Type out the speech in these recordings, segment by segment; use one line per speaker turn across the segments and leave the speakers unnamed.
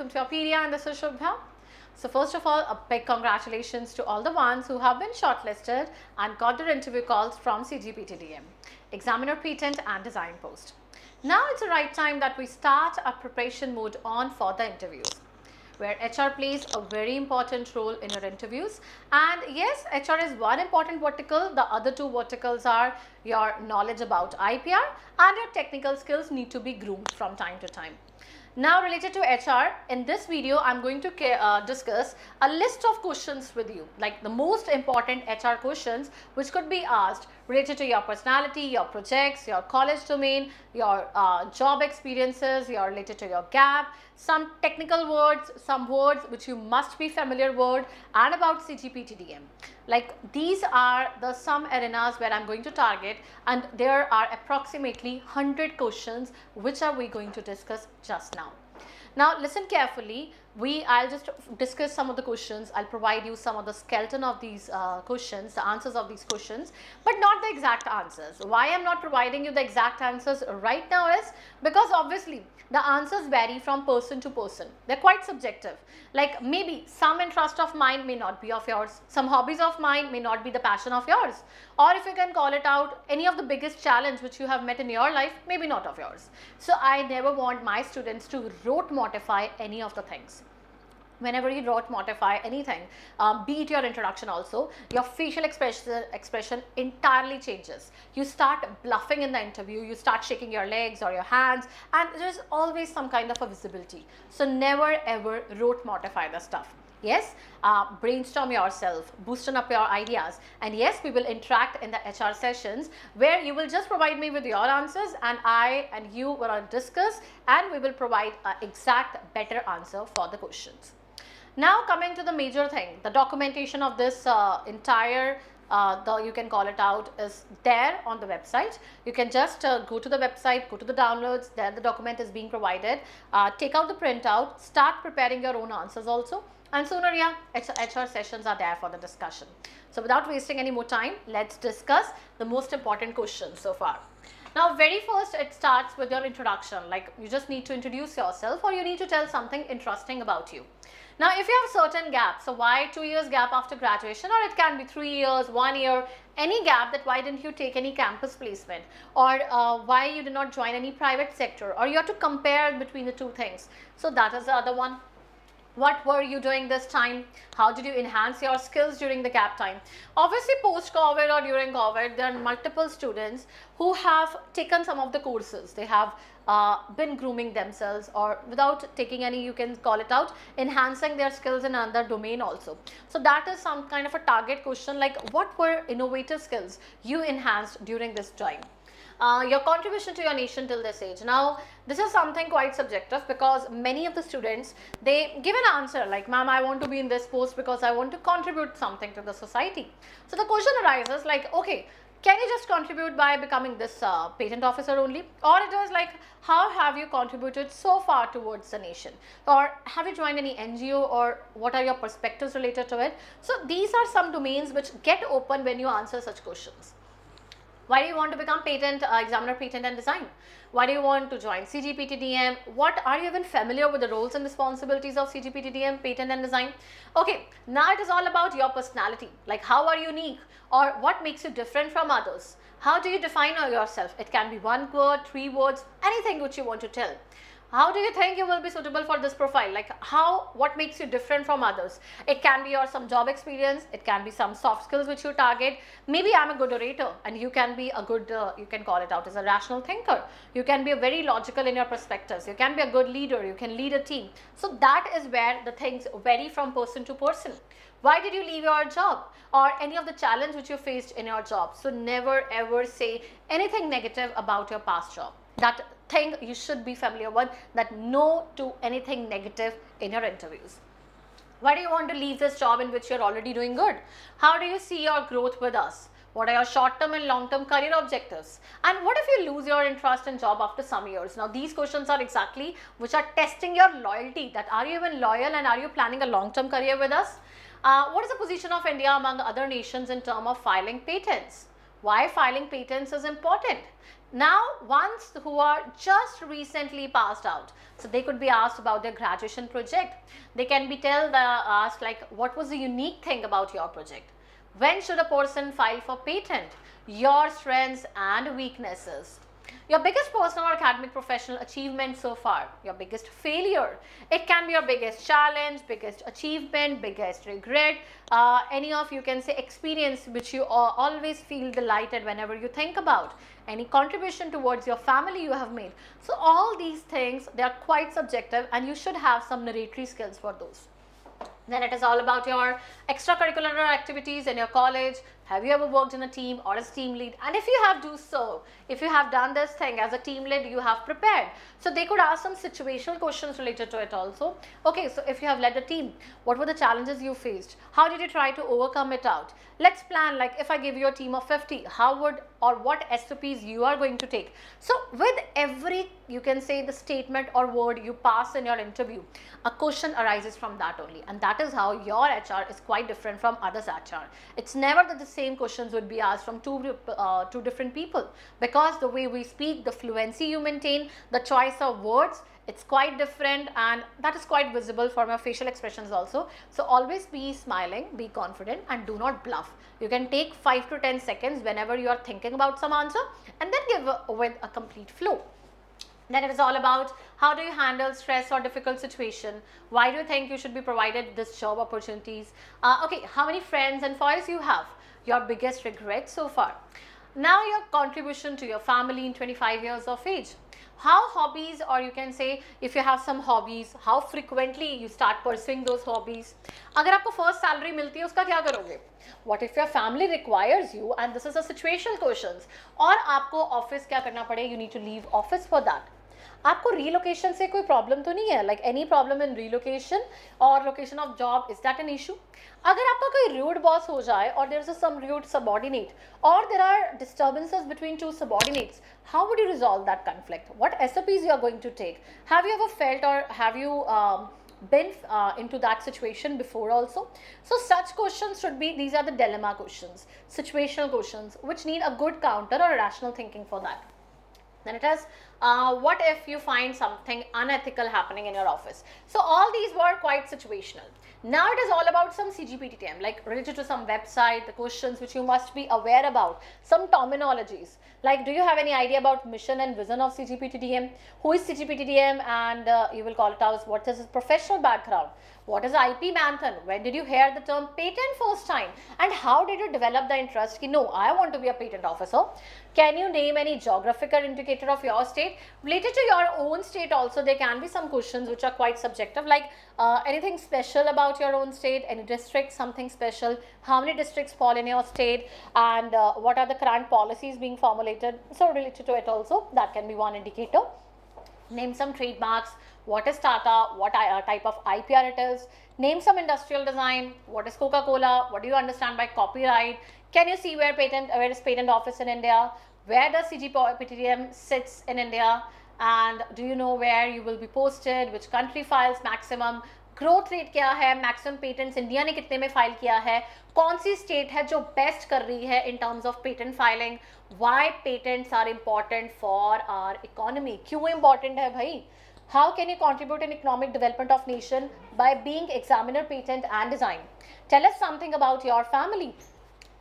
welcome to YourPedia and this is. So first of all, a big congratulations to all the ones who have been shortlisted and got their interview calls from CGPDTM, Examiner Patent and Design Post. Now it's the right time that we start our preparation mode on for the interviews where HR plays a very important role in your interviews. And yes, HR is one important vertical. The other two verticals are your knowledge about IPR and your technical skills need to be groomed from time to time. Now related to HR, in this video I am going to uh, discuss a list of questions with you like the most important HR questions which could be asked related to your personality, your projects, your college domain, your uh, job experiences, your related to your gap, some technical words, some words which you must be familiar with and about CGPDTM. Like these are the some arenas where I'm going to target and there are approximately 100 questions which are we going to discuss just now. Now listen carefully we I'll just discuss some of the questions. I'll provide you some of the skeleton of these uh, questions the answers of these questions but not the exact answers. Why I'm not providing you the exact answers right now is because obviously the answers vary from person to person. They're quite subjective. Like maybe some interest of mine may not be of yours. Some hobbies of mine may not be the passion of yours. Or if you can call it out any of the biggest challenge which you have met in your life maybe not of yours. So I never want my students to rote modify any of the things whenever you wrote modify anything, um, be it your introduction also, your facial expression, expression entirely changes. You start bluffing in the interview, you start shaking your legs or your hands and there's always some kind of a visibility. So never ever wrote modify the stuff. Yes, uh, brainstorm yourself, boosting up your ideas and yes, we will interact in the HR sessions where you will just provide me with your answers and I and you will discuss and we will provide an exact better answer for the questions. Now coming to the major thing, the documentation of this uh, entire uh, the you can call it out is there on the website. You can just uh, go to the website, go to the downloads, there the document is being provided. Uh, take out the printout, start preparing your own answers also and sooner yeah, HR sessions are there for the discussion. So without wasting any more time, let's discuss the most important questions so far. Now very first it starts with your introduction like you just need to introduce yourself or you need to tell something interesting about you. Now, if you have certain gaps, so why two years gap after graduation or it can be three years, one year, any gap that why didn't you take any campus placement or uh, why you did not join any private sector or you have to compare between the two things. So that is the other one. What were you doing this time? How did you enhance your skills during the gap time? Obviously post-COVID or during COVID, there are multiple students who have taken some of the courses. They have uh, been grooming themselves or without taking any you can call it out enhancing their skills in another domain also. So that is some kind of a target question like what were innovative skills you enhanced during this time. Uh, your contribution to your nation till this age. Now, this is something quite subjective because many of the students, they give an answer like, ma'am, I want to be in this post because I want to contribute something to the society. So, the question arises like, okay, can you just contribute by becoming this uh, patent officer only or it is like how have you contributed so far towards the nation or have you joined any NGO or what are your perspectives related to it. So these are some domains which get open when you answer such questions. Why do you want to become patent uh, examiner patent and design? Why do you want to join CGPDTM? What are you even familiar with the roles and responsibilities of CGPDTM patent and design? Okay, now it is all about your personality. Like how are you unique or what makes you different from others? How do you define yourself? It can be one word, three words, anything which you want to tell how do you think you will be suitable for this profile? Like how what makes you different from others? It can be your some job experience it can be some soft skills which you target. Maybe i'm a good orator and you can be a good uh, you can call it out as a rational thinker. You can be very logical in your perspectives. You can be a good leader you can lead a team. So that is where the things vary from person to person. Why did you leave your job? Or any of the challenge which you faced in your job? So never ever say anything negative about your past job. That thing you should be familiar with that no to anything negative in your interviews. Why do you want to leave this job in which you're already doing good? How do you see your growth with us? What are your short-term and long-term career objectives? And what if you lose your interest in job after some years? Now, these questions are exactly which are testing your loyalty that are you even loyal and are you planning a long-term career with us? Uh, what is the position of India among other nations in terms of filing patents? why filing patents is important. Now, ones who are just recently passed out, so they could be asked about their graduation project. They can be tell the, asked like, what was the unique thing about your project? When should a person file for patent? Your strengths and weaknesses. Your biggest personal or academic professional achievement so far, your biggest failure. It can be your biggest challenge, biggest achievement, biggest regret, uh, any of you can say experience which you always feel delighted whenever you think about. Any contribution towards your family you have made. So all these things, they are quite subjective and you should have some narratory skills for those. Then it is all about your extracurricular activities in your college. Have you ever worked in a team or as team lead? And if you have do so, if you have done this thing as a team lead, you have prepared. So they could ask some situational questions related to it also. Okay, so if you have led a team, what were the challenges you faced? How did you try to overcome it out? Let's plan like if I give you a team of 50, how would or what SOPs you are going to take. So with every, you can say the statement or word you pass in your interview, a question arises from that only. And that is how your HR is quite different from others HR. It's never that the same questions would be asked from two, uh, two different people because the way we speak, the fluency you maintain, the choice of words, it's quite different and that is quite visible from your facial expressions also. So always be smiling, be confident and do not bluff. You can take 5 to 10 seconds whenever you are thinking about some answer and then give with a complete flow. Then it is all about how do you handle stress or difficult situation? Why do you think you should be provided this job opportunities? Uh, okay, how many friends and foils you have? Your biggest regret so far? Now your contribution to your family in 25 years of age how hobbies or you can say if you have some hobbies how frequently you start pursuing those hobbies अगर आपको first salary मिलती है उसका क्या करोगे what if your family requires you and this is a situational questions और आपको office क्या करना पड़े you need to leave office for that आपको रीलोकेशन से कोई प्रॉब्लम तो नहीं है like any problem in relocation और location of job is that an issue अगर आपका कोई रूड बॉस हो जाए और there is some rude subordinate और there are disturbances between two subordinates how would you resolve that conflict what sops you are going to take have you ever felt or have you um, been uh, into that situation before also so such questions should be these are the dilemma questions situational questions which need a good counter or rational thinking for that then it has uh, what if you find something unethical happening in your office. So all these were quite situational. Now it is all about some CGPDTM like related to some website, the questions which you must be aware about, some terminologies. Like do you have any idea about mission and vision of CGPDTM? Who is CGPDTM and uh, you will call it out what is his professional background? What is IP Manthan? When did you hear the term patent first time? And how did you develop the interest? Ki, no, I want to be a patent officer. Can you name any geographical indicator of your state? Related to your own state also, there can be some questions which are quite subjective like uh, anything special about your own state, any district, something special, how many districts fall in your state? And uh, what are the current policies being formulated. So related to it also, that can be one indicator. Name some trademarks, what is Tata, what uh, type of IPR it is, name some industrial design, what is Coca-Cola, what do you understand by copyright, can you see where patent, where is patent office in India, where does CGPTTM sits in India, and do you know where you will be posted, which country files maximum, growth rate क्या है maximum patents India ने कितने में file किया है कौन सी state है जो बेस्ट कर रही है in terms of patent filing why patents are important for our economy क्यों इंपॉर्टेंट है भाई How can you contribute in economic development of nation by being examiner, patent and design? Tell us something about your family.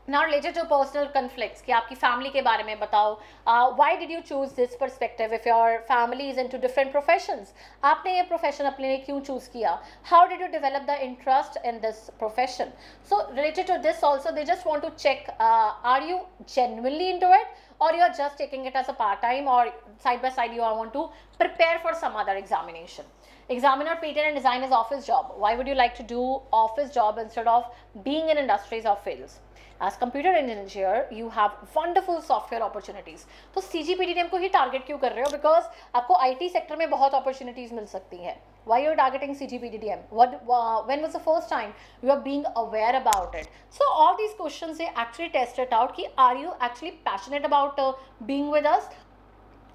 not related to personal conflict कि आपकी family के बारे में बताओ why did you choose this perspective if your family is into different profession आपने ये profession अपने लिए क्यों चूज़ किया? How did you develop the interest in this profession so related to this also they just want to check are you genuinely into it और you are just taking it as a part time और side by side you I want to prepare for some other examination Examiner, patent, and design is office job. Why would you like to do office job instead of being in industries or fields? As computer engineer you have wonderful software opportunities तो C G P D M को ही target क्यों कर रहे हो? Because आपको I T sector में बहुत अपॉर्चुनिटीज़ मिल सकती है। Why you targeting C G P D D M what when was the first time you are being aware about it so all these question से एक्चुअली टेस्ट इट आउट कि are you actually passionate about being with us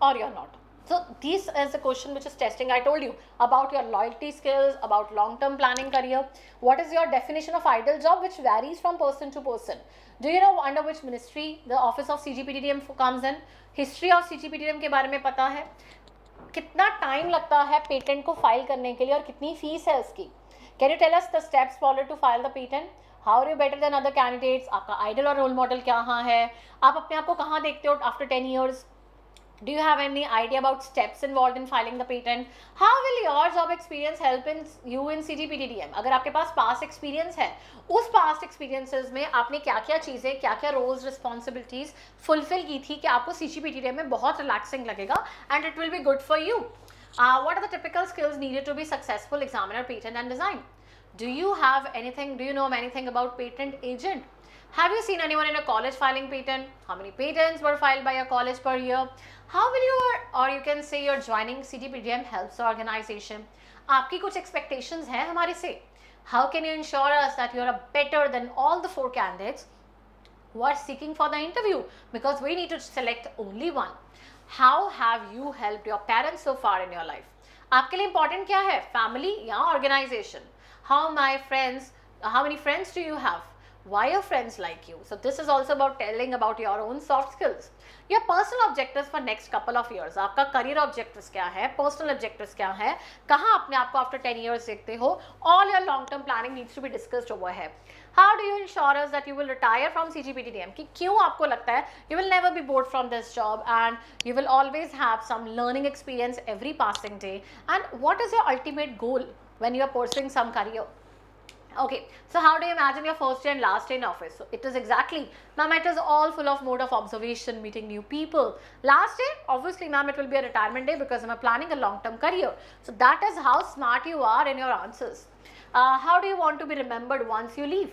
और you are not So this is the question which is testing. I told you about your loyalty skills, about long-term planning career. What is your definition of ideal job, which varies from person to person. Do you know under which ministry the office of CGPTDM comes in? History of CGPTDM के बारे में पता है कितना time लगता है patent को file करने के लिए और कितनी फ़ीस है उसकी can you tell us the steps follow to file the patent how are you better than other candidates आपका आइडल और रोल मॉडल क्या है आप अपने आप को कहाँ देखते हो after ten years Do you have any idea about steps involved in filing the patent? How will your job experience help in you in CGPDTM? अगर आपके पास past experience है उस past experiences में आपने क्या क्या चीज़ें क्या क्या roles responsibilities fulfill की थी कि आपको CGPDTM में बहुत relaxing लगेगा and it will be good for you. Uh, what are the typical skills needed to be successful examiner patent and design? Do you have anything, do you know anything about patent agent? have you seen anyone in a college filing patent? How many patents were filed by a college per year? How will you or you can say you're joining CGPTDM helps the organization? आपकी कुछ expectations हैं हमारे से. How can you ensure us that you're a better than all the four candidates who are seeking for the interview? Because we need to select only one. How have you helped your parents so far in your life? आपके लिए important क्या है? Family या organization? How my friends, how many friends do you have? why are friends like you? So this is also about telling about your own soft skills. Your personal objectives for next couple of years. आपका career objectives क्या है Personal objectives क्या है कहाँ अपने आप after 10 years देखते हो All your long term planning needs to be discussed over here. How do you ensure us that you will retire from CGPDTM? कि क्यों आपको लगता है you will never be bored from this job and you will always have some learning experience every passing day. And what is your ultimate goal when you are pursuing some career? Okay, so how do you imagine your first day and last day in office? So it is exactly, ma'am, it is all full of mode of observation, meeting new people. Last day, obviously, ma'am, it will be a retirement day because I'm planning a long-term career. So that is how smart you are in your answers. Uh, how do you want to be remembered once you leave?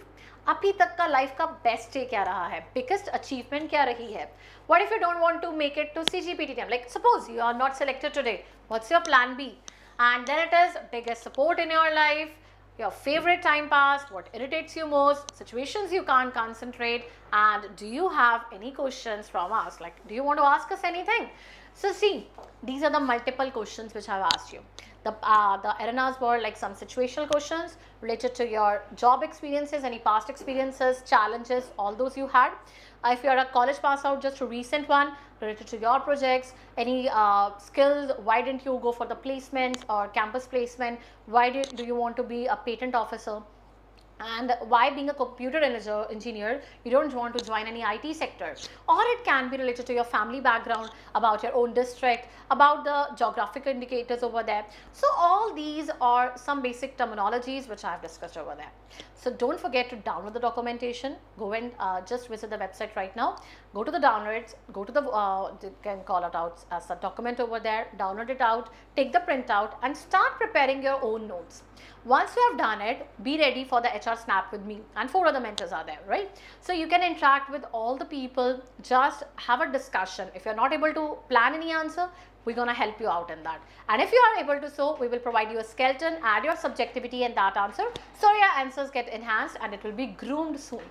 अभी तक का life का best day क्या रहा है biggest achievement क्या रही है what if you don't want to make it to C G P T like suppose you are not selected today what's your plan B and then it is biggest support in your life your favorite time pass, what irritates you most, situations you can't concentrate, and do you have any questions from us? Like, do you want to ask us anything? So see, these are the multiple questions which I've asked you. The, uh, the arenas were like some situational questions related to your job experiences, any past experiences, challenges, all those you had. Uh, if you're a college pass out, just a recent one related to your projects, any uh, skills, why didn't you go for the placements or campus placement? Why do, do you want to be a patent officer? And why being a computer engineer you don't want to join any IT sector? Or it can be related to your family background about your own district about the geographic indicators over there. So all these are some basic terminologies which I have discussed over there. So don't forget to download the documentation. Go and uh, just visit the website right now. Go to the downloads go to the uh, can call it out as a document over there download it out take the printout and start preparing your own notes. Once you have done it, be ready for the HR Snap with me and four other mentors are there, right? So you can interact with all the people, just have a discussion. If you're not able to plan any answer, we're going to help you out in that. And if you are able to so, we will provide you a skeleton, add your subjectivity and that answer. So your answers get enhanced and it will be groomed soon.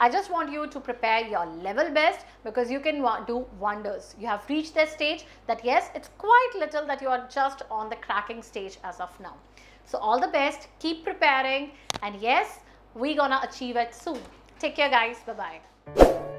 I just want you to prepare your level best because you can do wonders. You have reached that stage that yes, it's quite little that you are just on the cracking stage as of now. So all the best, keep preparing and yes, we're gonna achieve it soon. Take care guys, bye-bye.